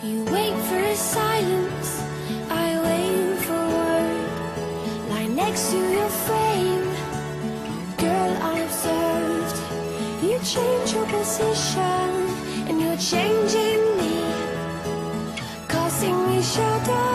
You wait for silence, I wait for word. Lie next to your frame, girl, I. You change your position, and you're changing me, causing me shadows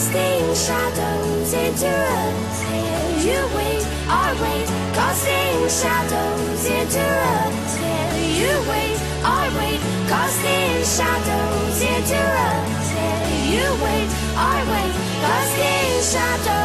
casting shadows into us. You wait, I wait, casting shadows into us. You wait, I wait, casting shadows into us. You wait, I wait, casting shadows.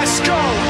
Let's go.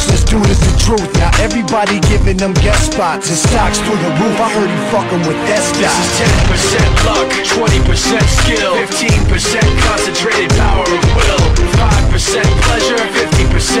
verses, dude, is the truth. Now everybody giving them guest spots and stocks through the roof. I heard he fucking with that This is 10% luck, 20% skill, 15% concentrated power of will, 5% pleasure, 50%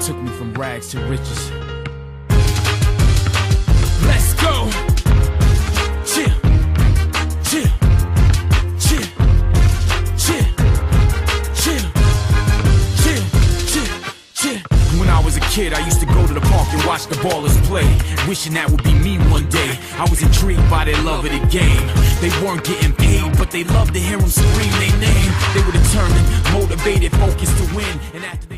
Took me from rags to riches. Let's go. Chill, chill, chill, chill, chill, chill, chill, chill. When I was a kid, I used to go to the park and watch the ballers play, wishing that would be me one day. I was intrigued by their love of the game. They weren't getting paid, but they loved to hear them scream their name. They were determined, motivated, focused to win, and after they.